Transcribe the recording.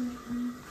Uhum.